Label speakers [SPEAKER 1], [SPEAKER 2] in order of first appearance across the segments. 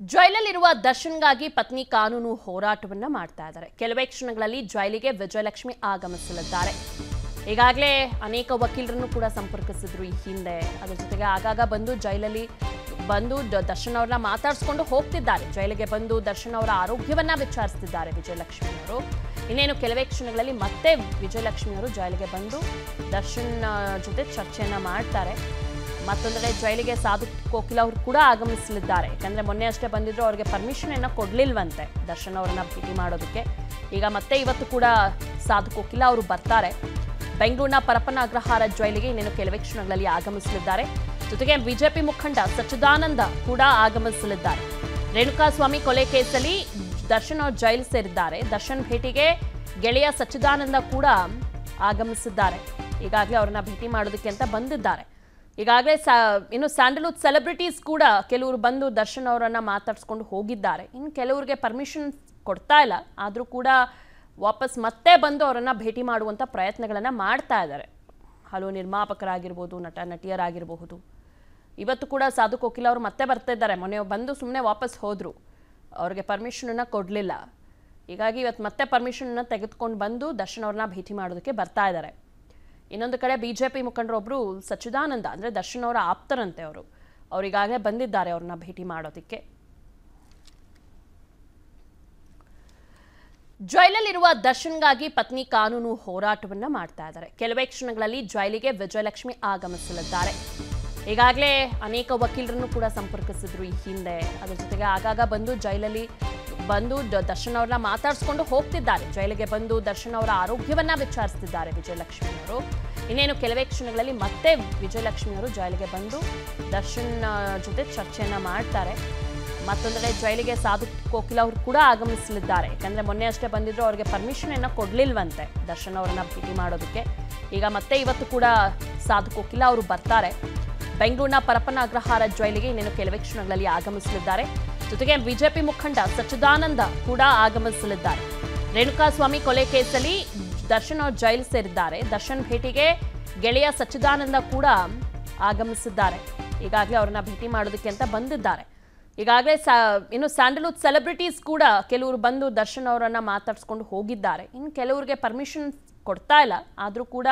[SPEAKER 1] ಜೈಲಲ್ಲಿರುವ ದರ್ಶನ್ಗಾಗಿ ಪತ್ನಿ ಕಾನೂನು ಹೋರಾಟವನ್ನ ಮಾಡ್ತಾ ಇದ್ದಾರೆ. ಕೆಲವೇ ಕ್ಷಣಗಳಲ್ಲಿ ಜೈಲಿಗೆ ವಿಜಯಲಕ್ಷ್ಮಿ ಆಗಮಿಸಲಿದ್ದಾರೆ. ಈಗಾಗಲೇ ಅನೇಕ ವಕೀಲರನ್ನು ಕೂಡ ಸಂಪರ್ಕಿಸಿದ್ರು ಈ ಹಿಂದೆ. ಅದರ ಜೊತೆಗೆ ಆಗಾಗ ಬಂದು ಜೈಲಲ್ಲಿ ಬಂದು ದರ್ಶನ್ ಅವ್ರನ್ನ ಮಾತಾಡಿಸ್ಕೊಂಡು ಹೋಗ್ತಿದ್ದಾರೆ. ಜೈಲಿಗೆ ಬಂದು ದರ್ಶನ್ ಅವರ ಆರೋಗ್ಯವನ್ನ ವಿಚಾರಿಸ್ತಿದ್ದಾರೆ ವಿಜಯಲಕ್ಷ್ಮಿ ಅವರು. ಇನ್ನೇನು ಕೆಲವೇ ಕ್ಷಣಗಳಲ್ಲಿ ಮತ್ತೆ ವಿಜಯಲಕ್ಷ್ಮಿ ಅವರು ಜೈಲಿಗೆ ಬಂದು ದರ್ಶನ್ ಜೊತೆ ಚರ್ಚೆಯನ್ನ ಮಾಡ್ತಾರೆ. ಮತ್ತೊಂದೆಡೆ ಜೈಲಿಗೆ ಸಾಧು ಕೋಕಿಲ ಅವರು ಕೂಡ ಆಗಮಿಸಲಿದ್ದಾರೆ. ಯಾಕಂದ್ರೆ ಮೊನ್ನೆ ಅಷ್ಟೇ ಬಂದಿದ್ರು, ಅವರಿಗೆ ಪರ್ಮಿಷನ್ ಏನೋ ಕೊಡ್ಲಿಲ್ವಂತೆ ದರ್ಶನ್ ಅವರನ್ನ ಭೇಟಿ ಮಾಡೋದಕ್ಕೆ. ಈಗ ಮತ್ತೆ ಇವತ್ತು ಕೂಡ ಸಾಧು ಕೋಕಿಲ ಅವರು ಬರ್ತಾರೆ. ಬೆಂಗಳೂರಿನ ಪರಪ್ಪನ ಅಗ್ರಹಾರ ಜೈಲಿಗೆ ಇನ್ನೇನು ಕೆಲವೇ ಕ್ಷಣಗಳಲ್ಲಿ ಆಗಮಿಸಲಿದ್ದಾರೆ. ಜೊತೆಗೆ ಬಿಜೆಪಿ ಮುಖಂಡ ಸಚ್ಚಿದಾನಂದ ಕೂಡ ಆಗಮಿಸಲಿದ್ದಾರೆ. ರೇಣುಕಾಸ್ವಾಮಿ ಕೊಲೆ ಕೇಸಲ್ಲಿ ದರ್ಶನ್ ಅವರು ಜೈಲು ಸೇರಿದ್ದಾರೆ. ದರ್ಶನ್ ಭೇಟಿಗೆ ಗೆಳೆಯ ಸಚ್ಚಿದಾನಂದ ಕೂಡ ಆಗಮಿಸಿದ್ದಾರೆ. ಈಗಾಗಲೇ ಅವ್ರನ್ನ ಭೇಟಿ ಮಾಡೋದಕ್ಕೆ ಅಂತ ಬಂದಿದ್ದಾರೆ. ಈಗಾಗಲೇ ಇನ್ನು ಸ್ಯಾಂಡಲ್ವುಡ್ ಸೆಲೆಬ್ರಿಟೀಸ್ ಕೂಡ ಕೆಲವರು ಬಂದು ದರ್ಶನ್ ಅವರನ್ನ ಮಾತಾಡಿಸ್ಕೊಂಡು ಹೋಗಿದ್ದಾರೆ. ಇನ್ನು ಕೆಲವರಿಗೆ ಪರ್ಮಿಷನ್ ಕೊಡ್ತಾ ಇಲ್ಲ. ಆದರೂ ಕೂಡ ವಾಪಸ್ ಮತ್ತೆ ಬಂದು ಅವರನ್ನ ಭೇಟಿ ಮಾಡುವಂಥ ಪ್ರಯತ್ನಗಳನ್ನು ಮಾಡ್ತಾ ಇದ್ದಾರೆ. ಹಲವು ನಿರ್ಮಾಪಕರಾಗಿರ್ಬೋದು, ನಟ, ನಟಿಯರಾಗಿರಬಹುದು. ಇವತ್ತು ಕೂಡ ಸಾಧು ಕೋಕಿಲ ಅವರು ಮತ್ತೆ ಬರ್ತಾ ಇದ್ದಾರೆ. ಮೊನ್ನೆ ಬಂದು ಸುಮ್ಮನೆ ವಾಪಸ್ ಹೋದರು. ಅವ್ರಿಗೆ ಪರ್ಮಿಷನನ್ನು ಕೊಡಲಿಲ್ಲ. ಹೀಗಾಗಿ ಇವತ್ತು ಮತ್ತೆ ಪರ್ಮಿಷನನ್ನು ತೆಗೆದುಕೊಂಡು ಬಂದು ದರ್ಶನ್ ಅವ್ರನ್ನ ಭೇಟಿ ಮಾಡೋದಕ್ಕೆ ಬರ್ತಾ ಇದ್ದಾರೆ. ಇನ್ನೊಂದು ಕಡೆ ಬಿಜೆಪಿ ಮುಖಂಡರೊಬ್ಬರು ಸಚ್ಚಿದಾನಂದ, ಅಂದರೆ ದರ್ಶನ್ ಅವರ ಆಪ್ತರಂತೆ ಅವರು. ಅವರಿಗಾಗಲೇ ಬಂದಿದ್ದಾರೆ ಅವ್ರನ್ನ ಭೇಟಿ ಮಾಡೋದಕ್ಕೆ. ಜೈಲಲ್ಲಿರುವ ದರ್ಶನ್ಗಾಗಿ ಪತ್ನಿ ಕಾನೂನು ಹೋರಾಟವನ್ನ ಮಾಡ್ತಾ ಇದ್ದಾರೆ. ಕೆಲವೇ ಕ್ಷಣಗಳಲ್ಲಿ ಜೈಲಿಗೆ ವಿಜಯಲಕ್ಷ್ಮಿ ಆಗಮಿಸಲಿದ್ದಾರೆ. ಈಗಾಗಲೇ ಅನೇಕ ವಕೀಲರನ್ನು ಕೂಡ ಸಂಪರ್ಕಿಸಿದ್ರು ಈ ಹಿಂದೆ. ಅದರ ಜೊತೆಗೆ ಆಗಾಗ ಬಂದು ಜೈಲಲ್ಲಿ ಬಂದು ದರ್ಶನ್ ಅವ್ರನ್ನ ಮಾತಾಡಿಸ್ಕೊಂಡು ಹೋಗ್ತಿದ್ದಾರೆ. ಜೈಲಿಗೆ ಬಂದು ದರ್ಶನ್ ಅವರ ಆರೋಗ್ಯವನ್ನ ವಿಚಾರಿಸ್ತಿದ್ದಾರೆ ವಿಜಯಲಕ್ಷ್ಮಿ ಅವರು. ಇನ್ನೇನು ಕೆಲವೇ ಕ್ಷಣಗಳಲ್ಲಿ ಮತ್ತೆ ವಿಜಯಲಕ್ಷ್ಮಿ ಅವರು ಜೈಲಿಗೆ ಬಂದು ದರ್ಶನ್ ಜೊತೆ ಚರ್ಚೆಯನ್ನ ಮಾಡ್ತಾರೆ. ಮತ್ತೊಂದೆಡೆ ಜೈಲಿಗೆ ಸಾಧು ಕೋಕಿಲ ಅವರು ಕೂಡ ಆಗಮಿಸಲಿದ್ದಾರೆ. ಯಾಕಂದ್ರೆ ಮೊನ್ನೆ ಅಷ್ಟೇ ಬಂದಿದ್ರು, ಅವರಿಗೆ ಪರ್ಮಿಷನ್ ಏನೋ ಕೊಡ್ಲಿಲ್ವಂತೆ ದರ್ಶನ್ ಅವರನ್ನ ಭೇಟಿ ಮಾಡೋದಕ್ಕೆ. ಈಗ ಮತ್ತೆ ಇವತ್ತು ಕೂಡ ಸಾಧು ಕೋಕಿಲ ಅವರು ಬರ್ತಾರೆ. ಬೆಂಗಳೂರಿನ ಪರಪ್ಪನ ಅಗ್ರಹಾರ ಜೈಲಿಗೆ ಇನ್ನೇನು ಕೆಲವೇ ಕ್ಷಣಗಳಲ್ಲಿ ಆಗಮಿಸಲಿದ್ದಾರೆ. ಜೊತೆಗೆ ಬಿಜೆಪಿ ಮುಖಂಡ ಸಚ್ಚಿದಾನಂದ ಕೂಡ ಆಗಮಿಸಲಿದ್ದಾರೆ. ರೇಣುಕಾಸ್ವಾಮಿ ಕೊಲೆ ಕೇಸಲ್ಲಿ ದರ್ಶನ್ ಜೈಲ್ ಸೇರಿದ್ದಾರೆ. ದರ್ಶನ್ ಭೇಟಿಗೆ ಗೆಳೆಯ ಸಚ್ಚಿದಾನಂದ ಕೂಡ ಆಗಮಿಸಿದ್ದಾರೆ. ಈಗಾಗಲೇ ಅವ್ರನ್ನ ಭೇಟಿ ಮಾಡೋದಕ್ಕೆ ಅಂತ ಬಂದಿದ್ದಾರೆ. ಈಗಾಗಲೇ ಇನ್ನು ಸ್ಯಾಂಡಲ್ವುಡ್ ಸೆಲೆಬ್ರಿಟೀಸ್ ಕೂಡ ಕೆಲವರು ಬಂದು ದರ್ಶನ್ ಅವರನ್ನ ಮಾತಾಡಿಸ್ಕೊಂಡು ಹೋಗಿದ್ದಾರೆ. ಇನ್ನು ಕೆಲವರಿಗೆ ಪರ್ಮಿಷನ್ ಕೊಡ್ತಾ ಇಲ್ಲ. ಆದರೂ ಕೂಡ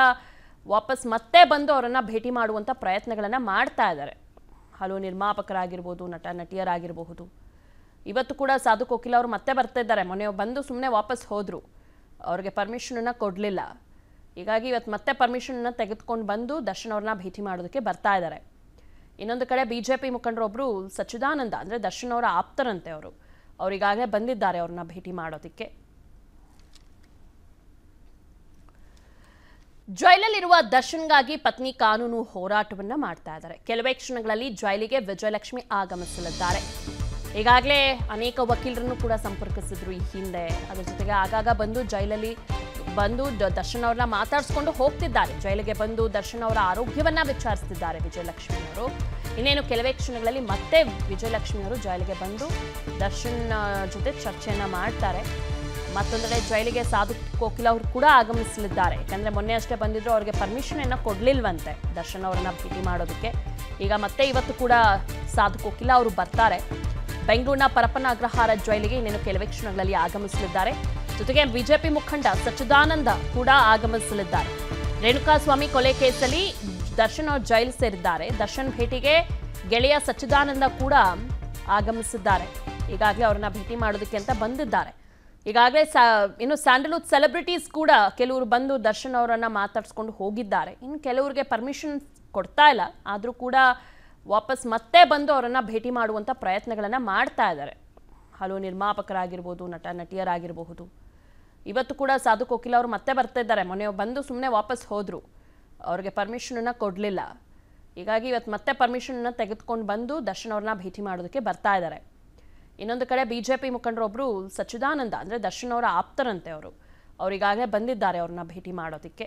[SPEAKER 1] ವಾಪಸ್ ಮತ್ತೆ ಬಂದು ಅವರನ್ನ ಭೇಟಿ ಮಾಡುವಂಥ ಪ್ರಯತ್ನಗಳನ್ನು ಮಾಡ್ತಾ ಇದ್ದಾರೆ. ಹಲವು ನಿರ್ಮಾಪಕರಾಗಿರ್ಬೋದು, ನಟ, ನಟಿಯರಾಗಿರಬಹುದು. ಇವತ್ತು ಕೂಡ ಸಾಧು ಕೋಕಿಲ ಅವರು ಮತ್ತೆ ಬರ್ತಾ ಇದ್ದಾರೆ. ಮೊನ್ನೆ ಬಂದು ಸುಮ್ಮನೆ ವಾಪಸ್ ಹೋದರು. ಅವ್ರಿಗೆ ಪರ್ಮಿಷನನ್ನು ಕೊಡಲಿಲ್ಲ. ಹೀಗಾಗಿ ಇವತ್ತು ಮತ್ತೆ ಪರ್ಮಿಷನನ್ನು ತೆಗೆದುಕೊಂಡು ಬಂದು ದರ್ಶನ್ ಅವ್ರನ್ನ ಭೇಟಿ ಮಾಡೋದಕ್ಕೆ ಬರ್ತಾ ಇದ್ದಾರೆ. ಇನ್ನೊಂದು ಕಡೆ ಬಿಜೆಪಿ ಮುಖಂಡರೊಬ್ಬರು ಸಚ್ಚಿದಾನಂದ, ಅಂದರೆ ದರ್ಶನ್ ಅವರ ಆಪ್ತರಂತೆ ಅವರು. ಅವರಿಗಾಗಲೇ ಬಂದಿದ್ದಾರೆ ಅವ್ರನ್ನ ಭೇಟಿ ಮಾಡೋದಕ್ಕೆ. ಜೈಲಲ್ಲಿರುವ ದರ್ಶನ್ಗಾಗಿ ಪತ್ನಿ ಕಾನೂನು ಹೋರಾಟವನ್ನ ಮಾಡ್ತಾ ಇದ್ದಾರೆ. ಕೆಲವೇ ಕ್ಷಣಗಳಲ್ಲಿ ಜೈಲಿಗೆ ವಿಜಯಲಕ್ಷ್ಮಿ ಆಗಮಿಸಲಿದ್ದಾರೆ. ಈಗಾಗಲೇ ಅನೇಕ ವಕೀಲರನ್ನು ಕೂಡ ಸಂಪರ್ಕಿಸಿದ್ರು ಈ ಹಿಂದೆ. ಅದರ ಜೊತೆಗೆ ಆಗಾಗ ಬಂದು ಜೈಲಲ್ಲಿ ಬಂದು ದರ್ಶನ್ ಅವ್ರನ್ನ ಮಾತಾಡಿಸ್ಕೊಂಡು ಹೋಗ್ತಿದ್ದಾರೆ. ಜೈಲಿಗೆ ಬಂದು ದರ್ಶನ್ ಅವರ ಆರೋಗ್ಯವನ್ನ ವಿಚಾರಿಸ್ತಿದ್ದಾರೆ ವಿಜಯಲಕ್ಷ್ಮಿ ಅವರು. ಇನ್ನೇನು ಕೆಲವೇ ಕ್ಷಣಗಳಲ್ಲಿ ಮತ್ತೆ ವಿಜಯಲಕ್ಷ್ಮಿ ಅವರು ಜೈಲಿಗೆ ಬಂದು ದರ್ಶನ್ ಜೊತೆ ಚರ್ಚೆಯನ್ನ ಮಾಡ್ತಾರೆ. ಮತ್ತೊಂದೆಡೆ ಜೈಲಿಗೆ ಸಾಧು ಕೋಕಿಲ ಅವರು ಕೂಡ ಆಗಮಿಸಲಿದ್ದಾರೆ. ಯಾಕಂದ್ರೆ ಮೊನ್ನೆ ಅಷ್ಟೇ ಬಂದಿದ್ರು, ಅವ್ರಿಗೆ ಪರ್ಮಿಷನ್ ಏನೋ ಕೊಡ್ಲಿಲ್ವಂತೆ ದರ್ಶನ್ ಅವರನ್ನ ಭೇಟಿ ಮಾಡೋದಕ್ಕೆ. ಈಗ ಮತ್ತೆ ಇವತ್ತು ಕೂಡ ಸಾಧು ಕೋಕಿಲ ಅವರು ಬರ್ತಾರೆ. ಬೆಂಗಳೂರಿನ ಪರಪ್ಪನ ಅಗ್ರಹಾರ ಜೈಲಿಗೆ ಇನ್ನೇನು ಕೆಲವೇ ಕ್ಷಣಗಳಲ್ಲಿ ಆಗಮಿಸಲಿದ್ದಾರೆ. ಜೊತೆಗೆ ಬಿಜೆಪಿ ಮುಖಂಡ ಸಚ್ಚಿದಾನಂದ ಕೂಡ ಆಗಮಿಸಲಿದ್ದಾರೆ. ರೇಣುಕಾಸ್ವಾಮಿ ಕೊಲೆ ಕೇಸಲ್ಲಿ ದರ್ಶನ್ ಜೈಲ್ ಸೇರಿದ್ದಾರೆ. ದರ್ಶನ್ ಭೇಟಿಗೆ ಗೆಳೆಯ ಸಚ್ಚಿದಾನಂದ ಕೂಡ ಆಗಮಿಸಿದ್ದಾರೆ. ಈಗಾಗಲೇ ಅವರನ್ನ ಭೇಟಿ ಮಾಡೋದಕ್ಕೆ ಅಂತ ಬಂದಿದ್ದಾರೆ. ಈಗಾಗಲೇ ಇನ್ನು ಸ್ಯಾಂಡಲ್ವುಡ್ ಸೆಲೆಬ್ರಿಟೀಸ್ ಕೂಡ ಕೆಲವರು ಬಂದು ದರ್ಶನ್ ಅವರನ್ನ ಮಾತಾಡಿಸ್ಕೊಂಡು ಹೋಗಿದ್ದಾರೆ. ಇನ್ನು ಕೆಲವರಿಗೆ ಪರ್ಮಿಷನ್ ಕೊಡ್ತಾ ಇಲ್ಲ. ಆದರೂ ಕೂಡ ವಾಪಸ್ ಮತ್ತೆ ಬಂದು ಅವರನ್ನು ಭೇಟಿ ಮಾಡುವಂಥ ಪ್ರಯತ್ನಗಳನ್ನು ಮಾಡ್ತಾ ಇದ್ದಾರೆ. ಹಲವು ನಿರ್ಮಾಪಕರಾಗಿರ್ಬೋದು, ನಟ, ನಟಿಯರಾಗಿರಬಹುದು. ಇವತ್ತು ಕೂಡ ಸಾಧು ಕೋಕಿಲ ಅವರು ಮತ್ತೆ ಬರ್ತಾ ಇದ್ದಾರೆ. ಮೊನ್ನೆ ಬಂದು ಸುಮ್ಮನೆ ವಾಪಸ್ ಹೋದರು. ಅವ್ರಿಗೆ ಪರ್ಮಿಷನನ್ನು ಕೊಡಲಿಲ್ಲ. ಹೀಗಾಗಿ ಇವತ್ತು ಮತ್ತೆ ಪರ್ಮಿಷನನ್ನು ತೆಗೆದುಕೊಂಡು ಬಂದು ದರ್ಶನ್ ಅವ್ರನ್ನ ಭೇಟಿ ಮಾಡೋದಕ್ಕೆ ಬರ್ತಾ ಇದ್ದಾರೆ. ಇನ್ನೊಂದು ಕಡೆ ಬಿ ಜೆ ಪಿ ಮುಖಂಡರೊಬ್ಬರು ಸಚ್ಚಿದಾನಂದ, ಅಂದರೆ ದರ್ಶನ್ ಅವರ ಆಪ್ತರಂತೆ ಅವರು. ಅವರಿಗಾಗಲೇ ಬಂದಿದ್ದಾರೆ ಅವ್ರನ್ನ ಭೇಟಿ ಮಾಡೋದಕ್ಕೆ.